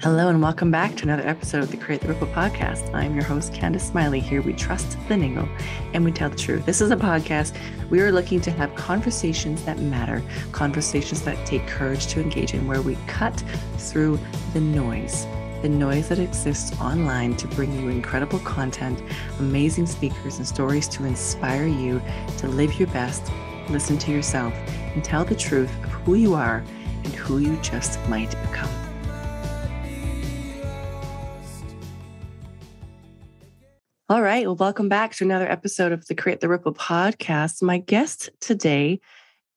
Hello, and welcome back to another episode of the Create the Ripple podcast. I'm your host, Candice Smiley. Here we trust the Ningle and we tell the truth. This is a podcast. We are looking to have conversations that matter, conversations that take courage to engage in, where we cut through the noise, the noise that exists online to bring you incredible content, amazing speakers, and stories to inspire you to live your best, listen to yourself, and tell the truth of who you are and who you just might become. All right. Well, welcome back to another episode of the Create the Ripple podcast. My guest today,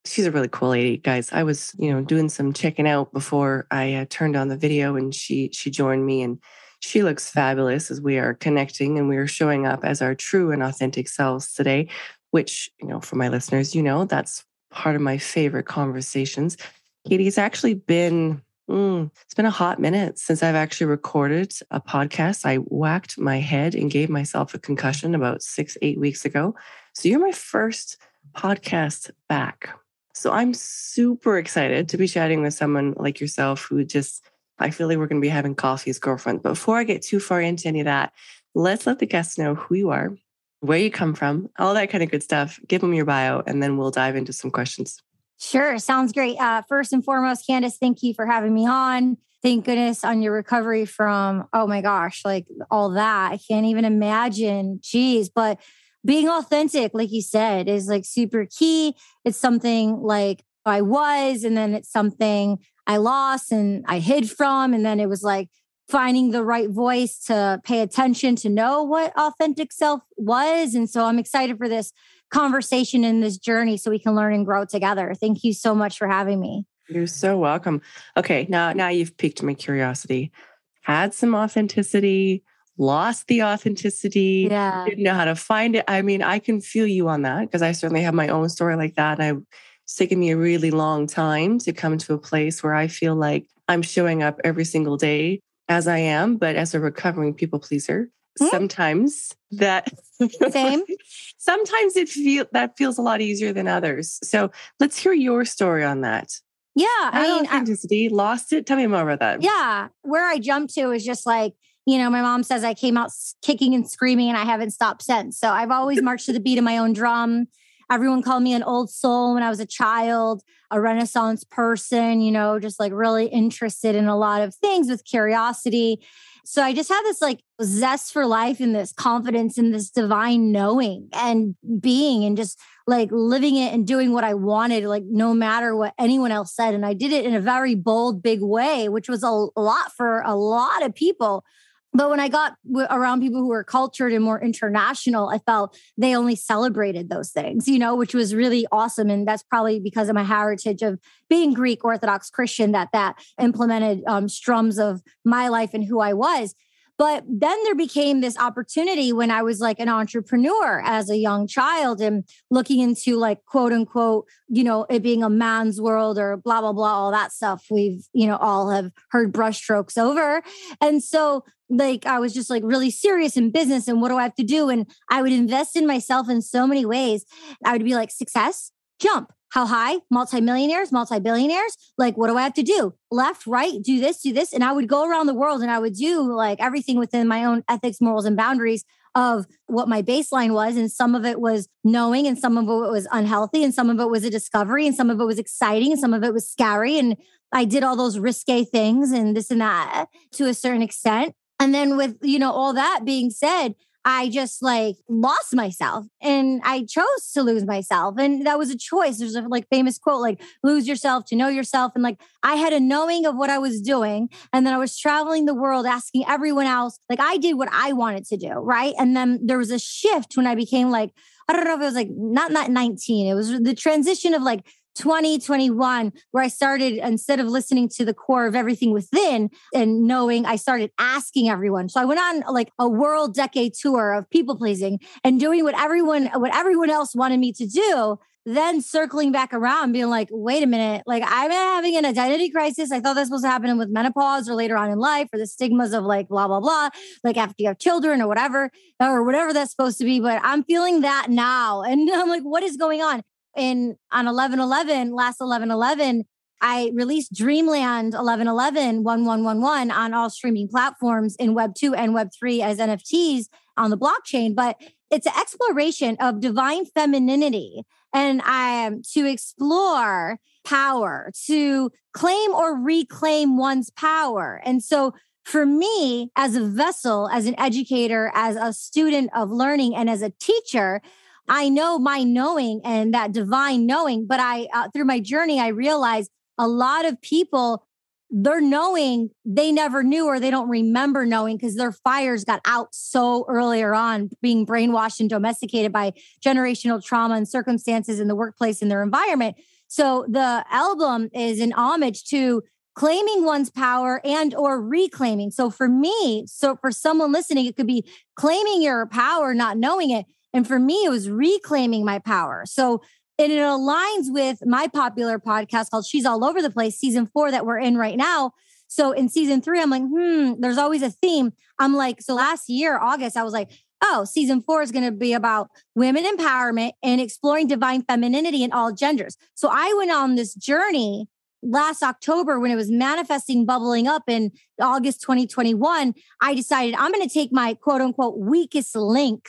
she's a really cool lady, guys. I was, you know, doing some checking out before I uh, turned on the video, and she she joined me, and she looks fabulous as we are connecting and we are showing up as our true and authentic selves today. Which, you know, for my listeners, you know, that's part of my favorite conversations. Katie's actually been Mm, it's been a hot minute since I've actually recorded a podcast. I whacked my head and gave myself a concussion about six, eight weeks ago. So you're my first podcast back. So I'm super excited to be chatting with someone like yourself who just, I feel like we're going to be having coffee as girlfriends. Before I get too far into any of that, let's let the guests know who you are, where you come from, all that kind of good stuff. Give them your bio, and then we'll dive into some questions. Sure. Sounds great. Uh, first and foremost, Candice, thank you for having me on. Thank goodness on your recovery from, oh my gosh, like all that. I can't even imagine. Jeez, But being authentic, like you said, is like super key. It's something like I was, and then it's something I lost and I hid from. And then it was like finding the right voice to pay attention to know what authentic self was. And so I'm excited for this conversation and this journey so we can learn and grow together. Thank you so much for having me. You're so welcome. Okay, now now you've piqued my curiosity. Had some authenticity, lost the authenticity, yeah. didn't know how to find it. I mean, I can feel you on that because I certainly have my own story like that. And I it's taken me a really long time to come to a place where I feel like I'm showing up every single day as I am, but as a recovering people pleaser. Mm-hmm. Sometimes that same. sometimes it feel that feels a lot easier than others. So let's hear your story on that. Yeah, I mean, authenticity, I, lost it. Tell me more about that. Yeah, where I jumped to is just like you know, my mom says I came out kicking and screaming, and I haven't stopped since. So I've always marched to the beat of my own drum. Everyone called me an old soul when I was a child, a Renaissance person, you know, just like really interested in a lot of things with curiosity. So I just had this like zest for life and this confidence and this divine knowing and being and just like living it and doing what I wanted, like no matter what anyone else said. And I did it in a very bold, big way, which was a, a lot for a lot of people. But when I got around people who were cultured and more international, I felt they only celebrated those things, you know, which was really awesome. And that's probably because of my heritage of being Greek Orthodox Christian that that implemented um, strums of my life and who I was. But then there became this opportunity when I was like an entrepreneur as a young child and looking into like quote unquote, you know, it being a man's world or blah, blah, blah, all that stuff we've, you know, all have heard brushstrokes over. And so like I was just like really serious in business and what do I have to do? And I would invest in myself in so many ways. I would be like, success, jump. How high? Multimillionaires, multi-billionaires. Like, what do I have to do? Left, right, do this, do this. And I would go around the world and I would do like everything within my own ethics, morals, and boundaries of what my baseline was. And some of it was knowing, and some of it was unhealthy, and some of it was a discovery, and some of it was exciting, and some of it was scary. And I did all those risque things and this and that to a certain extent. And then with, you know, all that being said, I just like lost myself and I chose to lose myself. And that was a choice. There's a like famous quote, like lose yourself to know yourself. And like I had a knowing of what I was doing. And then I was traveling the world asking everyone else, like I did what I wanted to do. Right. And then there was a shift when I became like, I don't know if it was like not not 19. It was the transition of like 2021 where I started instead of listening to the core of everything within and knowing I started asking everyone. So I went on like a world decade tour of people pleasing and doing what everyone what everyone else wanted me to do then circling back around being like wait a minute. Like i'm having an identity crisis. I thought that's supposed to happen with menopause or later on in life or the stigmas of like blah blah blah like after you have children or whatever or whatever that's supposed to be but i'm feeling that now. And i'm like what is going on in on 11 11 last 11 11 I released Dreamland 1111 1111 on all streaming platforms in Web 2 and Web 3 as NFTs on the blockchain. But it's an exploration of divine femininity and um, to explore power, to claim or reclaim one's power. And so for me, as a vessel, as an educator, as a student of learning, and as a teacher, I know my knowing and that divine knowing. But I, uh, through my journey, I realized a lot of people they're knowing they never knew or they don't remember knowing because their fires got out so earlier on being brainwashed and domesticated by generational trauma and circumstances in the workplace and their environment so the album is an homage to claiming one's power and or reclaiming so for me so for someone listening it could be claiming your power not knowing it and for me it was reclaiming my power so and it aligns with my popular podcast called She's All Over the Place, season four that we're in right now. So in season three, I'm like, hmm, there's always a theme. I'm like, so last year, August, I was like, oh, season four is going to be about women empowerment and exploring divine femininity in all genders. So I went on this journey last October when it was manifesting, bubbling up in August 2021, I decided I'm going to take my quote unquote weakest link,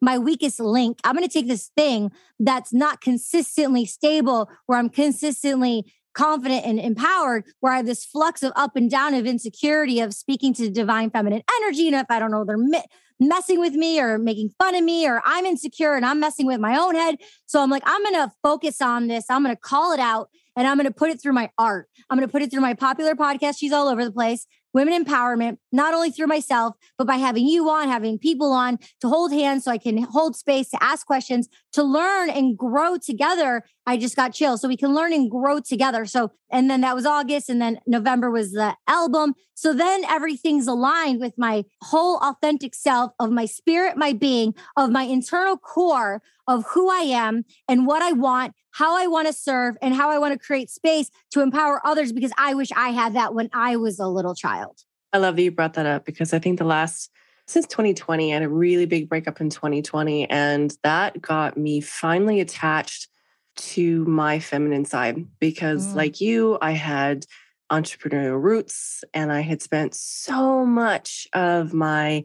my weakest link. I'm going to take this thing that's not consistently stable, where I'm consistently confident and empowered, where I have this flux of up and down of insecurity of speaking to divine feminine energy. And if I don't know, they're messing with me or making fun of me, or I'm insecure and I'm messing with my own head. So I'm like, I'm going to focus on this. I'm going to call it out and I'm going to put it through my art. I'm going to put it through my popular podcast. She's all over the place women empowerment, not only through myself, but by having you on, having people on to hold hands so I can hold space to ask questions, to learn and grow together. I just got chill. So we can learn and grow together. So, and then that was August, and then November was the album. So then everything's aligned with my whole authentic self of my spirit, my being, of my internal core of who I am and what I want, how I want to serve, and how I want to create space to empower others because I wish I had that when I was a little child. I love that you brought that up because I think the last since 2020, I had a really big breakup in 2020, and that got me finally attached to my feminine side because, mm. like you, I had entrepreneurial roots and I had spent so much of my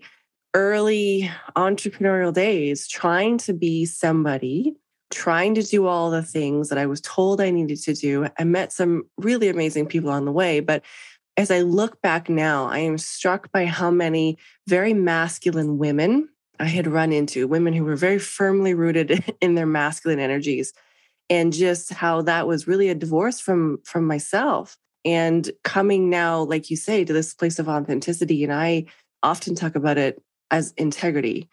early entrepreneurial days trying to be somebody, trying to do all the things that I was told I needed to do. I met some really amazing people on the way, but as I look back now, I am struck by how many very masculine women I had run into, women who were very firmly rooted in their masculine energies, and just how that was really a divorce from from myself. And coming now, like you say, to this place of authenticity. And I often talk about it as integrity.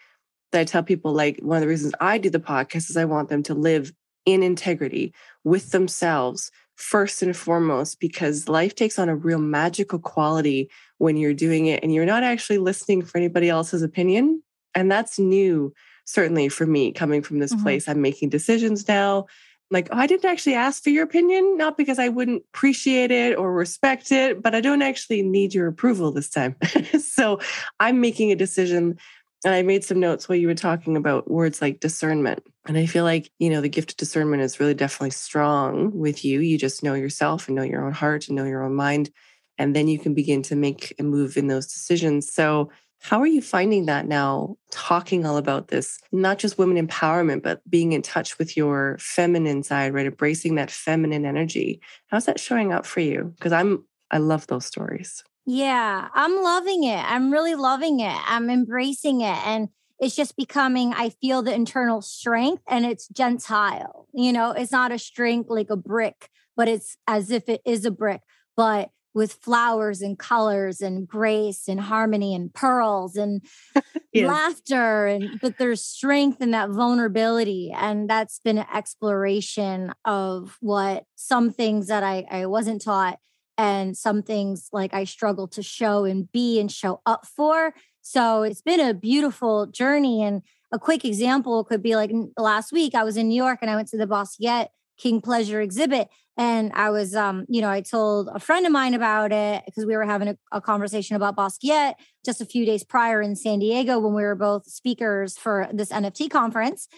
That I tell people, like, one of the reasons I do the podcast is I want them to live in integrity with themselves first and foremost, because life takes on a real magical quality when you're doing it and you're not actually listening for anybody else's opinion. And that's new, certainly for me, coming from this mm-hmm. place. I'm making decisions now like, oh, I didn't actually ask for your opinion, not because I wouldn't appreciate it or respect it, but I don't actually need your approval this time. so I'm making a decision. And I made some notes while you were talking about words like discernment. And I feel like, you know, the gift of discernment is really definitely strong with you. You just know yourself and know your own heart and know your own mind. And then you can begin to make a move in those decisions. So how are you finding that now, talking all about this, not just women empowerment, but being in touch with your feminine side, right? Embracing that feminine energy. How's that showing up for you? Because I'm, I love those stories. Yeah, I'm loving it. I'm really loving it. I'm embracing it. And it's just becoming, I feel the internal strength and it's gentile. You know, it's not a strength like a brick, but it's as if it is a brick. But with flowers and colors and grace and harmony and pearls and yes. laughter and but there's strength in that vulnerability and that's been an exploration of what some things that I, I wasn't taught and some things like I struggle to show and be and show up for. So it's been a beautiful journey. And a quick example could be like last week I was in New York and I went to the Basquiat King Pleasure exhibit. And I was, um, you know, I told a friend of mine about it because we were having a, a, conversation about Basquiat just a few days prior in San Diego when we were both speakers for this NFT conference.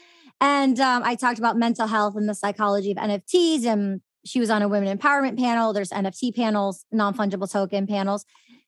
And um, I talked about mental health and the psychology of NFTs and she was on a women empowerment panel. There's NFT panels, non fungible token panels.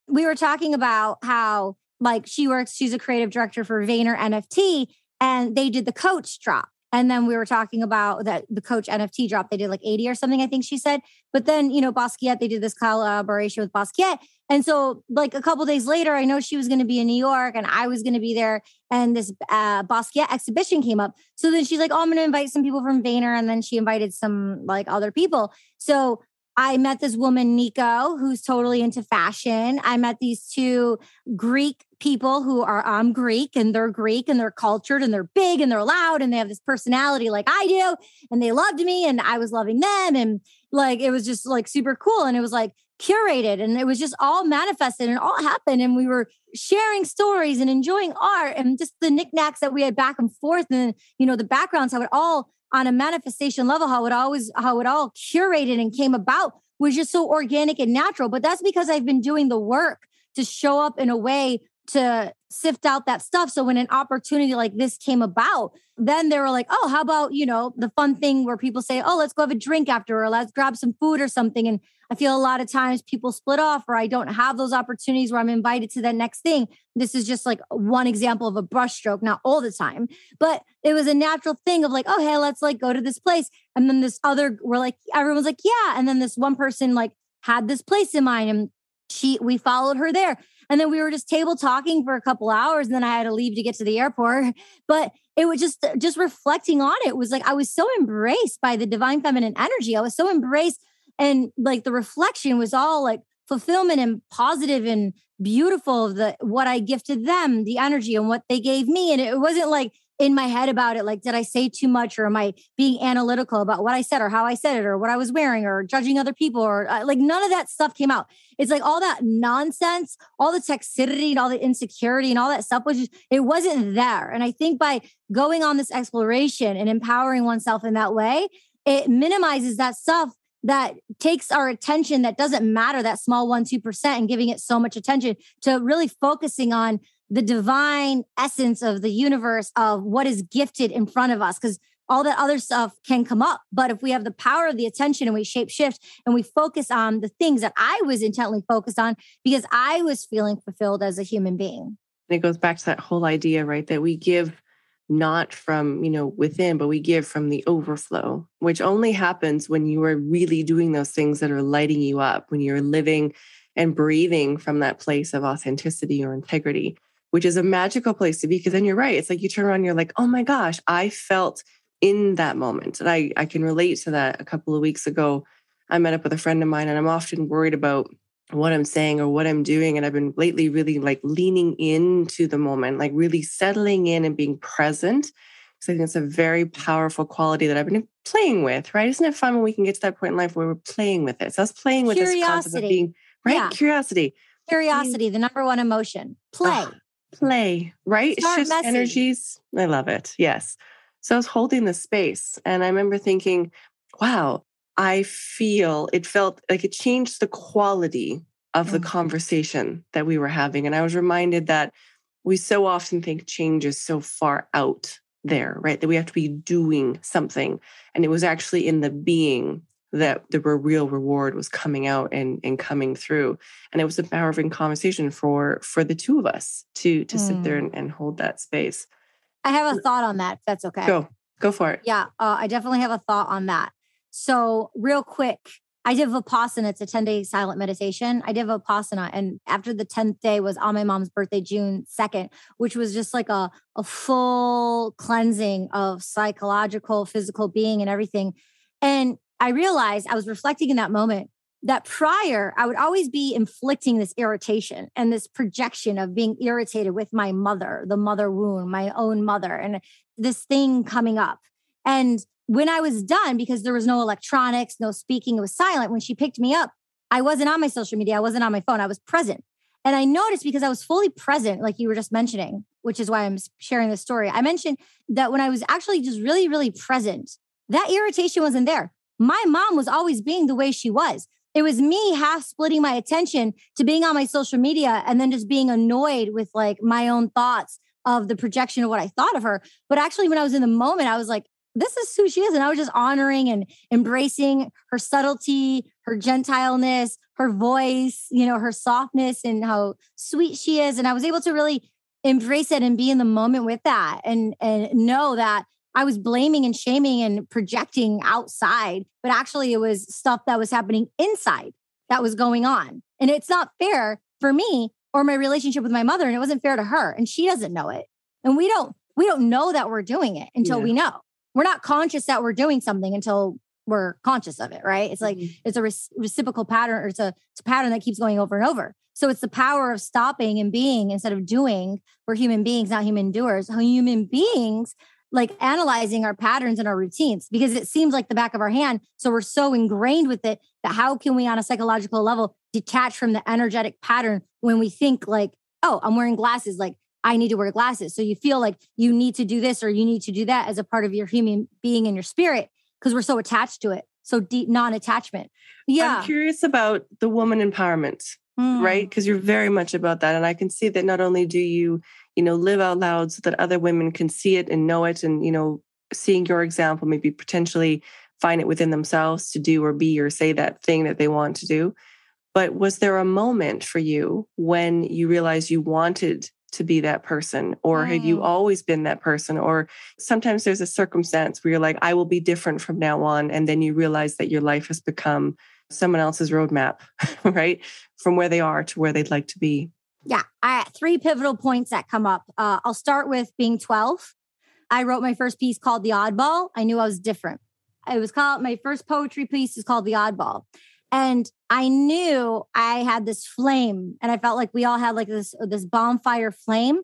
We were talking about how, like, she works, she's a creative director for Vayner NFT, and they did the coach drop. And then we were talking about that the coach NFT drop. They did like 80 or something, I think she said. But then, you know, Basquiat, they did this collaboration with Basquiat. And so, like a couple days later, I know she was going to be in New York and I was going to be there. And this uh, Basquiat exhibition came up. So then she's like, Oh, I'm going to invite some people from Vayner. And then she invited some like other people. So I met this woman, Nico, who's totally into fashion. I met these two Greek people who are I'm Greek and they're Greek and they're cultured and they're big and they're loud and they have this personality like I do. And they loved me and I was loving them. And like it was just like super cool. And it was like curated and it was just all manifested and all happened. And we were sharing stories and enjoying art and just the knickknacks that we had back and forth and you know the backgrounds, how it all on a manifestation level, how it always, how it all curated and came about was just so organic and natural. But that's because I've been doing the work to show up in a way to sift out that stuff. So when an opportunity like this came about, then they were like, oh, how about, you know, the fun thing where people say, oh, let's go have a drink after, or let's grab some food or something. And I feel a lot of times people split off, or I don't have those opportunities where I'm invited to the next thing. This is just like one example of a brushstroke, not all the time, but it was a natural thing of like, oh, hey, let's like go to this place. And then this other, we're like, everyone's like, yeah. And then this one person like had this place in mind and she, we followed her there. And then we were just table talking for a couple hours. And then I had to leave to get to the airport. But it was just, just reflecting on it was like, I was so embraced by the divine feminine energy. I was so embraced. And like the reflection was all like fulfillment and positive and beautiful of the what I gifted them, the energy and what they gave me. And it wasn't like in my head about it like did i say too much or am i being analytical about what i said or how i said it or what i was wearing or judging other people or uh, like none of that stuff came out it's like all that nonsense all the toxicity and all the insecurity and all that stuff was just it wasn't there and i think by going on this exploration and empowering oneself in that way it minimizes that stuff that takes our attention that doesn't matter that small 1 2% and giving it so much attention to really focusing on the divine essence of the universe of what is gifted in front of us because all that other stuff can come up. But if we have the power of the attention and we shape shift and we focus on the things that i was intently focused on because i was feeling fulfilled as a human being. And it goes back to that whole idea right that we give not from you know within but we give from the overflow which only happens when you are really doing those things that are lighting you up when you're living and breathing from that place of authenticity or integrity which is a magical place to be because then you're right. It's like you turn around you're like, oh my gosh, I felt in that moment. And I, I can relate to that a couple of weeks ago. I met up with a friend of mine and I'm often worried about what I'm saying or what I'm doing. And I've been lately really like leaning into the moment, like really settling in and being present. So I think it's a very powerful quality that I've been playing with, right? Isn't it fun when we can get to that point in life where we're playing with it? So I was playing with Curiosity. this concept of being, right? Yeah. Curiosity. Curiosity, the number one emotion. Ah, play play, right? Start Shifts energies. I love it. Yes. So I was holding the space and I remember thinking, wow, I feel it felt like it changed the quality of the mm-hmm. conversation that we were having. And I was reminded that we so often think change is so far out there, right? That we have to be doing something. And it was actually in the being that the real reward was coming out and, and coming through and it was a powerful conversation for for the two of us to to mm. sit there and, mm. and, hold that space i have a thought on that that's okay go go for it yeah uh, i definitely have a thought on that so real quick I did Vipassana. It's a 10 day silent meditation. I did Vipassana. And after the 10th day was on my mom's birthday, June 2nd, which was just like a, a full cleansing of psychological, physical being and everything. And I realized I was reflecting in that moment that prior I would always be inflicting this irritation and this projection of being irritated with my mother, the mother wound, my own mother, and this thing coming up. And when I was done, because there was no electronics, no speaking, it was silent. When she picked me up, I wasn't on my social media, I wasn't on my phone, I was present. And I noticed because I was fully present, like you were just mentioning, which is why I'm sharing this story. I mentioned that when I was actually just really, really present, that irritation wasn't there my mom was always being the way she was. It was me half splitting my attention to being on my social media and then just being annoyed with like my own thoughts of the projection of what I thought of her. But actually, when I was in the moment, I was like, this is who she is. And I was just honoring and embracing her subtlety, her gentileness, her voice, you know, her softness and how sweet she is. And I was able to really embrace it and be in the moment with that and and know that I was blaming and shaming and projecting outside, but actually it was stuff that was happening inside that was going on. And it's not fair for me or my relationship with my mother and it wasn't fair to her and she doesn't know it. And we don't we don't know that we're doing it until yeah. we know. We're not conscious that we're doing something until we're conscious of it, right? It's like mm-hmm. it's a re- reciprocal pattern or it's a it's a pattern that keeps going over and over. So it's the power of stopping and being instead of doing. We're human beings, not human doers. Human beings like analyzing our patterns and our routines because it seems like the back of our hand. So we're so ingrained with it that how can we, on a psychological level, detach from the energetic pattern when we think like, oh, I'm wearing glasses, like I need to wear glasses. So you feel like you need to do this or you need to do that as a part of your human being and your spirit because we're so attached to it. So deep non attachment. Yeah. I'm curious about the woman empowerment, mm. right? Because you're very much about that. And I can see that not only do you you know live out loud so that other women can see it and know it and you know seeing your example maybe potentially find it within themselves to do or be or say that thing that they want to do but was there a moment for you when you realized you wanted to be that person or mm. have you mm. always been that person or sometimes there's a circumstance where you're like i will be different from now on and then you realize that your life has become someone else's roadmap right from where they are to where they'd like to be yeah, I three pivotal points that come up. Uh, I'll start with being 12. I wrote my first piece called The Oddball. I knew I was different. It was called my first poetry piece is called The Oddball. And I knew I had this flame and I felt like we all had like this this bonfire flame.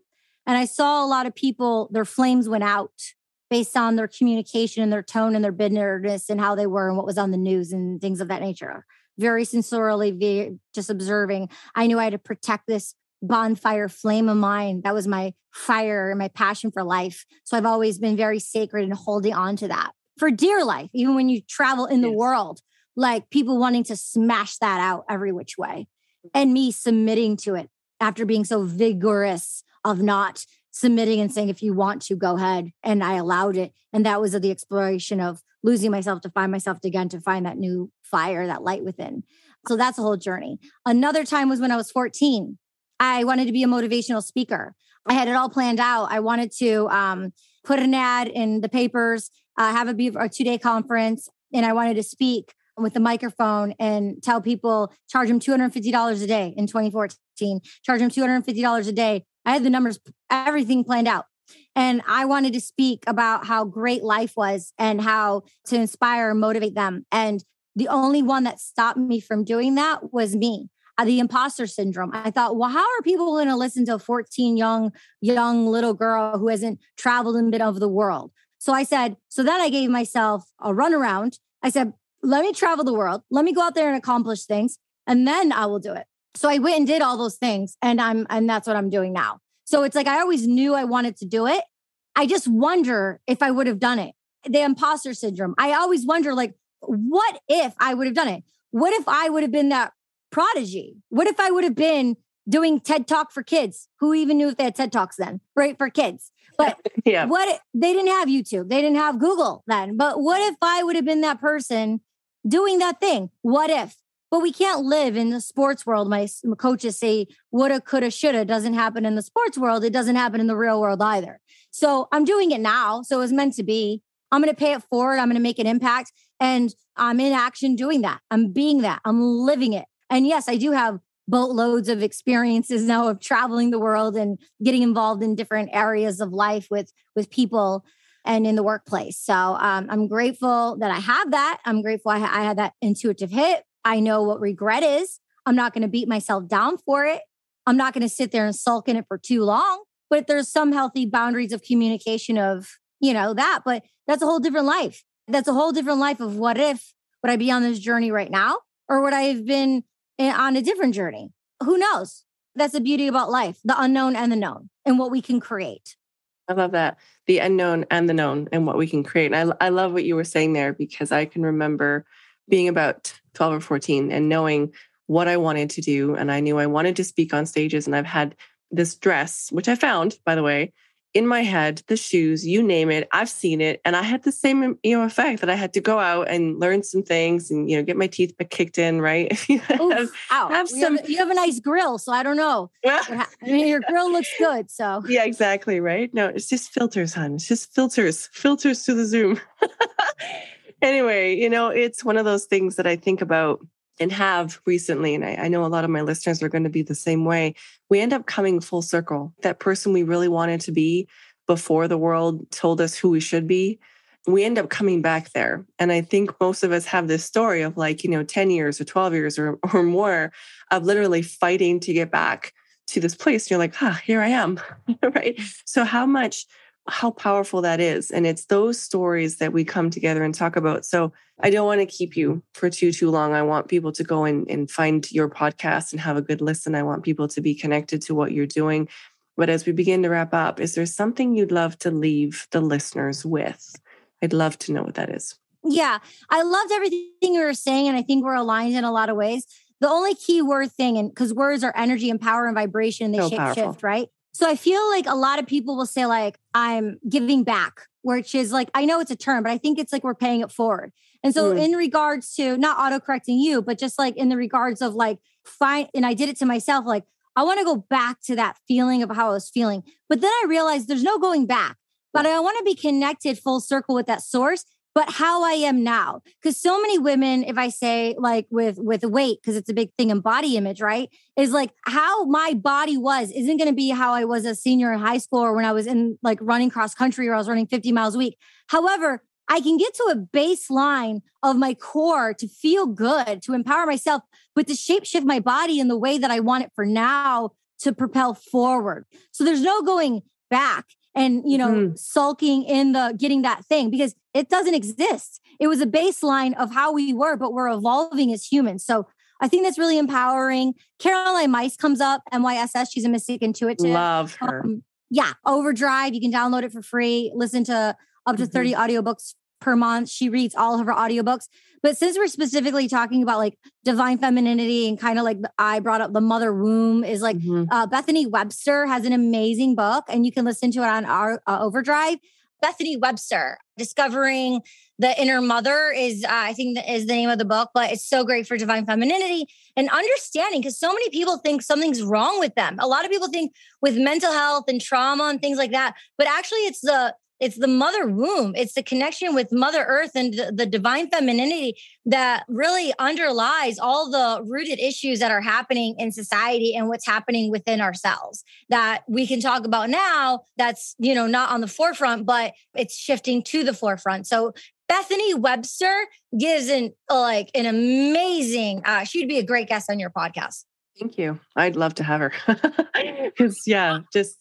And I saw a lot of people, their flames went out based on their communication and their tone and their bitterness and how they were and what was on the news and things of that nature. Very sincerely, very, just observing. I knew I had to protect this bonfire flame of mine. That was my fire and my passion for life. So I've always been very sacred and holding on to that for dear life, even when you travel in the yes. world, like people wanting to smash that out every which way and me submitting to it after being so vigorous of not submitting and saying, if you want to, go ahead. And I allowed it. And that was the exploration of losing myself to find myself again, to find that new fire, that light within. So that's a whole journey. Another time was when I was 14. I wanted to be a motivational speaker. I had it all planned out. I wanted to um, put an ad in the papers, uh, have a, a two day conference, and I wanted to speak with the microphone and tell people charge them $250 a day in 2014, charge them $250 a day. I had the numbers, everything planned out. And I wanted to speak about how great life was and how to inspire and motivate them. And the only one that stopped me from doing that was me. Uh, the imposter syndrome. I thought, well, how are people going to listen to a 14 young, young little girl who hasn't traveled and been over the world? So I said, so then I gave myself a runaround. I said, let me travel the world. Let me go out there and accomplish things, and then I will do it. So I went and did all those things, and I'm and that's what I'm doing now. So it's like I always knew I wanted to do it. I just wonder if I would have done it. The imposter syndrome. I always wonder, like, what if I would have done it? What if I would have been that prodigy? What if I would have been doing TED Talk for kids? Who even knew if they had TED Talks then, right? For kids. But yeah. what they didn't have YouTube, they didn't have Google then. But what if I would have been that person doing that thing? What if? But we can't live in the sports world. My coaches say, woulda, coulda, shoulda doesn't happen in the sports world. It doesn't happen in the real world either. So I'm doing it now. So it was meant to be. I'm going to pay it forward. I'm going to make an impact. And I'm in action doing that. I'm being that. I'm living it. And yes, I do have boatloads of experiences now of traveling the world and getting involved in different areas of life with with people and in the workplace. So um, I'm grateful that I have that. I'm grateful I, I had that intuitive hit. I know what regret is. I'm not going to beat myself down for it. I'm not going to sit there and sulk in it for too long. But there's some healthy boundaries of communication of you know that. But that's a whole different life. That's a whole different life of what if would I be on this journey right now, or would I have been on a different journey. Who knows? That's the beauty about life, the unknown and the known, and what we can create. I love that. The unknown and the known and what we can create. And I, I love what you were saying there because I can remember being about 12 or 14 and knowing what I wanted to do. And I knew I wanted to speak on stages. And I've had this dress, which I found, by the way, in my head, the shoes, you name it, I've seen it. And I had the same, you know, effect that I had to go out and learn some things and, you know, get my teeth kicked in, right? have, ow. Have some, you, have, you have a nice grill. So I don't know. I mean, your grill looks good. So yeah, exactly. Right. No, it's just filters, hon. It's just filters, filters to the Zoom. anyway, you know, it's one of those things that I think about and have recently, and I, I, know a lot of my listeners are going to be the same way, we end up coming full circle. That person we really wanted to be before the world told us who we should be, we end up coming back there. And I think most of us have this story of like, you know, 10 years or 12 years or, or more of literally fighting to get back to this place. And you're like, ah, here I am. right. So, how much how powerful that is. And it's those stories that we come together and talk about. So I don't want to keep you for too, too long. I want people to go and, and find your podcast and have a good listen. I want people to be connected to what you're doing. But as we begin to wrap up, is there something you'd love to leave the listeners with? I'd love to know what that is. Yeah, I loved everything you were saying. And I think we're aligned in a lot of ways. The only key word thing, and because words are energy and power and vibration, they so shape powerful. shift, right? So I feel like a lot of people will say, like, I'm giving back, which is like, I know it's a term, but I think it's like we're paying it forward. And so, mm. in regards to not auto correcting you, but just like in the regards of like, fine, and I did it to myself, like, I want to go back to that feeling of how I was feeling. But then I realized there's no going back, but I want to be connected full circle with that source but how I am now. Because so many women, if I say like with with weight, because it's a big thing in body image, right? Is like how my body was isn't going to be how I was a senior in high school or when I was in like running cross country or I was running 50 miles a week. However, I can get to a baseline of my core to feel good, to empower myself, but to shape shift my body in the way that I want it for now to propel forward. So there's no going back and you know mm. sulking in the getting that thing because it doesn't exist. It was a baseline of how we were but we're evolving as humans. So i think that's really empowering. Caroline Myss comes up myss she's a mystic intuitive. Love her. Um, yeah overdrive you can download it for free listen to up to mm-hmm. 30 audiobooks per month. She reads all of her audiobooks. But since we're specifically talking about like divine femininity and kind of like I brought up the mother wound, is like mm-hmm. uh, Bethany Webster has an amazing book, and you can listen to it on our uh, Overdrive. Bethany Webster, Discovering the Inner Mother is, uh, I think, is the name of the book, but it's so great for divine femininity and understanding because so many people think something's wrong with them. A lot of people think with mental health and trauma and things like that, but actually, it's the it's the mother wound. It's the connection with Mother Earth and the, the divine femininity that really underlies all the rooted issues that are happening in society and what's happening within ourselves that we can talk about now. That's, you know, not on the forefront, but it's shifting to the forefront. So Bethany Webster gives an like an amazing. Uh, she'd be a great guest on your podcast. Thank you. I'd love to have her because yeah, just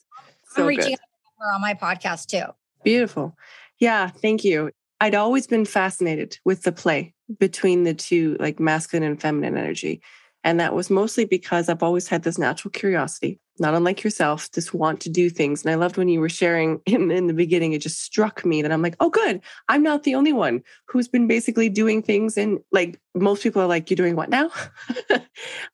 so I'm reaching good. her on my podcast too. Beautiful. Yeah, thank you. I'd always been fascinated with the play between the two, like masculine and feminine energy. And that was mostly because I've always had this natural curiosity, not unlike yourself, this want to do things. And I loved when you were sharing in, in the beginning, it just struck me that I'm like, oh, good. I'm not the only one who's been basically doing things. And like most people are like, you're doing what now? and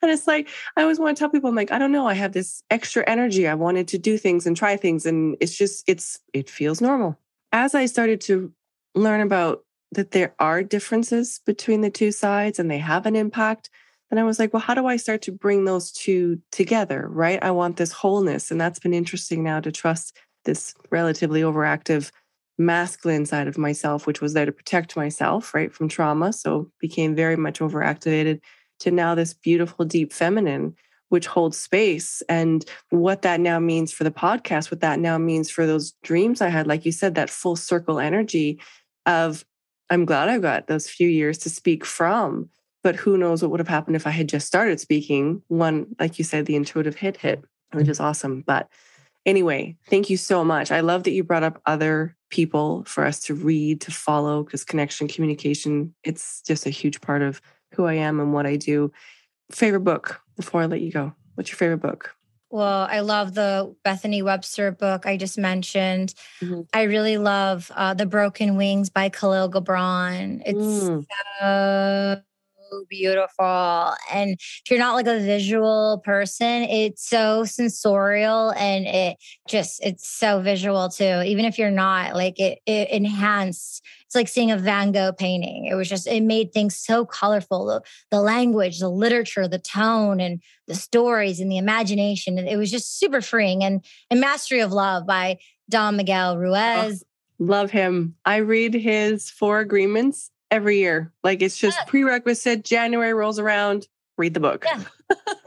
it's like, I always want to tell people, I'm like, I don't know. I have this extra energy. I wanted to do things and try things. And it's just, it's, it feels normal. As I started to learn about that there are differences between the two sides and they have an impact and I was like, well, how do I start to bring those two together? Right. I want this wholeness. And that's been interesting now to trust this relatively overactive masculine side of myself, which was there to protect myself, right, from trauma. So became very much overactivated to now this beautiful, deep feminine, which holds space. And what that now means for the podcast, what that now means for those dreams I had, like you said, that full circle energy of, I'm glad I got those few years to speak from but who knows what would have happened if I had just started speaking? One, like you said, the intuitive hit hit, which is awesome. But anyway, thank you so much. I love that you brought up other people for us to read, to follow, because connection, communication, it's just a huge part of who I am and what I do. Favorite book before I let you go? What's your favorite book? Well, I love the Bethany Webster book I just mentioned. Mm-hmm. I really love uh, The Broken Wings by Kahlil Gibran. It's mm. Beautiful. And if you're not like a visual person, it's so sensorial and it just it's so visual too. Even if you're not, like it it enhanced. It's like seeing a Van Gogh painting. It was just it made things so colorful. The, the language, the literature, the tone, and the stories and the imagination. It was just super freeing. And and Mastery of Love by Don Miguel Ruiz. Oh, love him. I read his Four Agreements every year. Like it's just yeah. prerequisite. January rolls around, read the book. Yeah.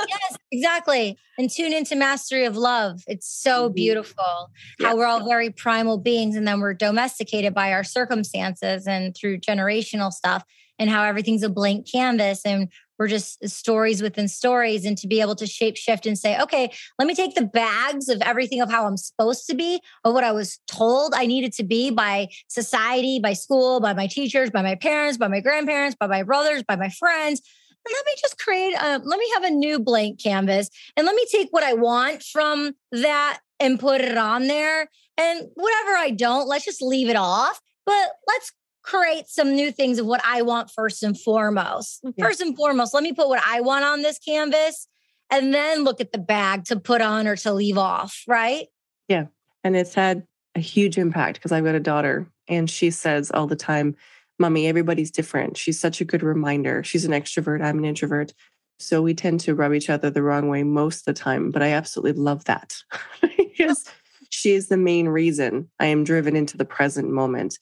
yes, exactly. And tune into Mastery of Love. It's so mm-hmm. beautiful yeah. how we're all very primal beings and then we're domesticated by our circumstances and through generational stuff and how everything's a blank canvas and we're just stories within stories and to be able to shape shift and say okay let me take the bags of everything of how i'm supposed to be of what i was told i needed to be by society by school by my teachers by my parents by my grandparents by my brothers by my friends. And let me just create a, let me have a new blank canvas and let me take what i want from that and put it on there. And whatever i don't let's just leave it off but let's create some new things of what I want first and foremost. Yeah. First and foremost, let me put what I want on this canvas and then look at the bag to put on or to leave off, right? Yeah. And it's had a huge impact because I've got a daughter and she says all the time, Mommy, everybody's different. She's such a good reminder. She's an extrovert, I'm an introvert. So we tend to rub each other the wrong way most of the time. But I absolutely love that because she is the main reason I am driven into the present moment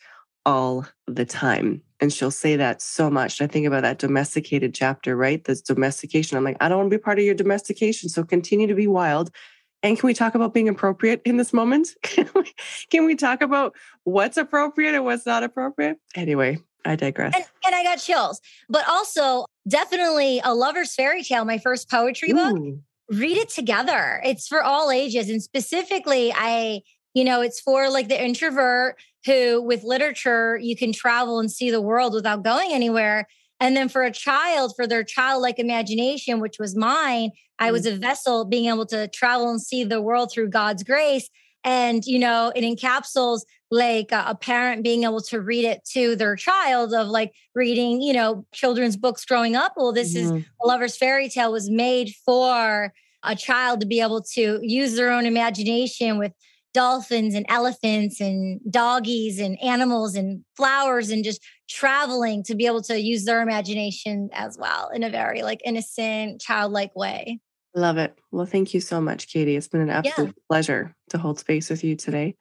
all the time. And she'll say that so much. I think about that domesticated chapter, right? This domestication. I'm like, I don't want to be part of your domestication. So continue to be wild. And can we talk about being appropriate in this moment? Can we, talk about what's appropriate and what's not appropriate? Anyway, I digress. And, and, I got chills. But also, definitely a lover's fairy tale, my first poetry Ooh. book. Read it together. It's for all ages. And specifically, I you know, it's for like the introvert who, with literature, you can travel and see the world without going anywhere. And then for a child, for their childlike imagination, which was mine, I was mm. a vessel being able to travel and see the world through God's grace. And, you know, it encapsulates like a, parent being able to read it to their child of like reading, you know, children's books growing up. Well, this mm-hmm. is a lover's fairy tale was made for a child to be able to use their own imagination with dolphins and elephants and doggies and animals and flowers and just traveling to be able to use their imagination as well in a very like innocent childlike way love it well thank you so much katie it's been an absolute yeah. pleasure to hold space with you today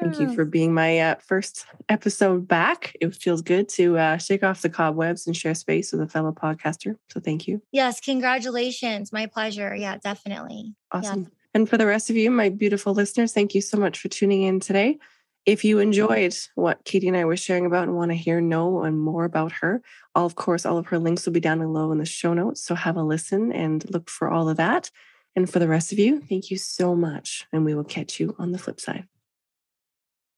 Thank you for being my uh, first episode back. It feels good to uh, shake off the cobwebs and share space with a fellow podcaster. So thank you. Yes, congratulations. My pleasure. Yeah, definitely. Awesome. And for the rest of you, my beautiful listeners, thank you so much for tuning in today. If you enjoyed what Katie and I were sharing about and want to hear know and more about her, all of course, all of her links will be down below in the show notes. So have a listen and look for all of that. And for the rest of you, thank you so much. And we will catch you on the flip side.